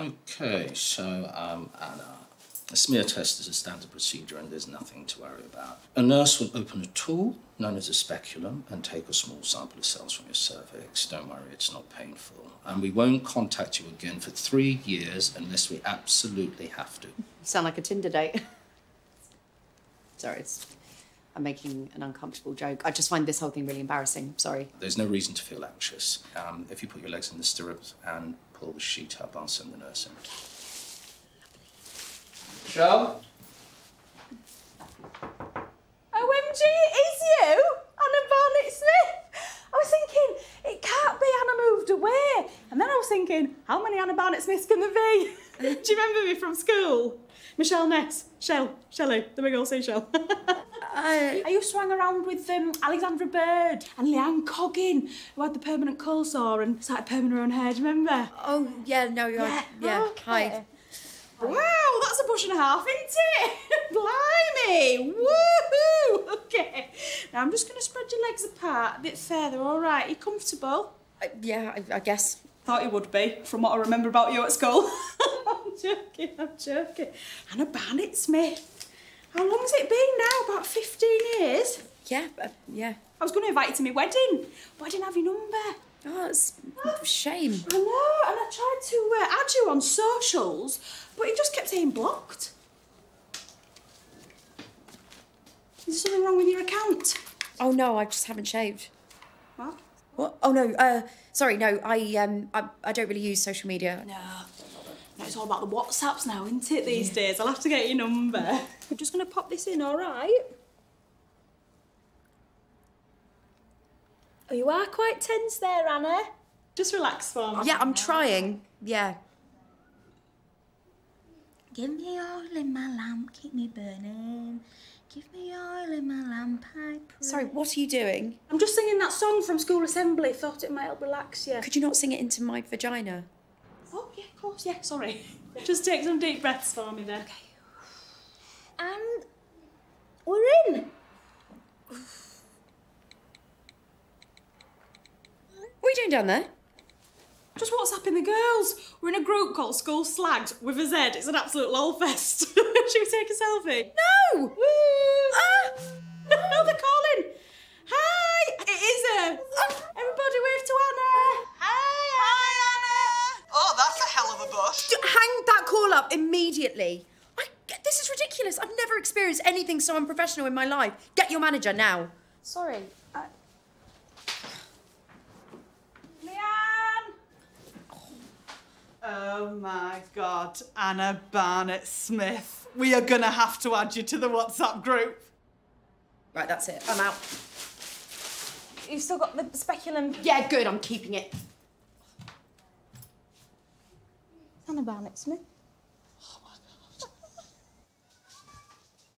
Okay, so um, Anna, a smear test is a standard procedure and there's nothing to worry about. A nurse will open a tool known as a speculum and take a small sample of cells from your cervix. Don't worry, it's not painful. And we won't contact you again for three years unless we absolutely have to. You sound like a Tinder date. Sorry, it's, I'm making an uncomfortable joke. I just find this whole thing really embarrassing. Sorry. There's no reason to feel anxious. Um, if you put your legs in the stirrups and pull the sheet up, I'll send the nurse in. Michelle? OMG, it is you, Anna Barnett Smith. I was thinking, it can't be Anna moved away. And then I was thinking, how many Anna Barnett Smiths can there be? Do you remember me from school? Michelle Ness, Shell, Shelley, the big old seashell. I used to hang around with um, Alexandra Bird and Leanne Coggin, who had the permanent cold sore and started perming her own hair. Do you remember? Oh, yeah, no, you're. Yeah, Yeah, okay. hi. Wow, that's a bush and a half, isn't it? Blimey! Woohoo! Okay. Now I'm just going to spread your legs apart a bit further, all right? Are you comfortable? Uh, yeah, I, I guess. Thought you would be, from what I remember about you at school. I'm joking, I'm joking. Anna Barnett Smith. How long's it been now? About 15 years? Yeah, uh, yeah. I was going to invite you to my wedding, but I didn't have your number. Oh, it's a shame. I know, and I tried to uh, add you on socials, but it just kept saying blocked. Is there something wrong with your account? Oh no, I just haven't shaved. What? What? Oh no, uh, sorry, no, I um, I, I don't really use social media. No. No, it's all about the WhatsApps now, isn't it, these days? I'll have to get your number. I'm just going to pop this in, all right? Oh, you are quite tense there, Anna. Just relax for me. Yeah, I'm trying. Yeah. Give me oil in my lamp, keep me burning. Give me oil in my lamp, I pray. Sorry, what are you doing? I'm just singing that song from school assembly. Thought it might help relax you. Could you not sing it into my vagina? Oh, yeah, of course, yeah, sorry. Just take some deep breaths for me then. Okay. And we're in. What are you doing down there? Just WhatsApping the girls. We're in a group called School Slagged with a Z. It's an absolute lol fest. Should we take a selfie? No! Woo! Ah! no, they're calling. Hi! It is her. Everybody wave to Anna. Hi, Hi, Anna. Oh, that's a hell of a bush. Hang that call up immediately. I, this is ridiculous. I've never experienced anything so unprofessional in my life. Get your manager now. Sorry. I... Leanne! Oh my God, Anna Barnett Smith. We are gonna have to add you to the WhatsApp group. Right, that's it. I'm out. You've still got the speculum. Yeah, good. I'm keeping it. Anna Barnett Smith.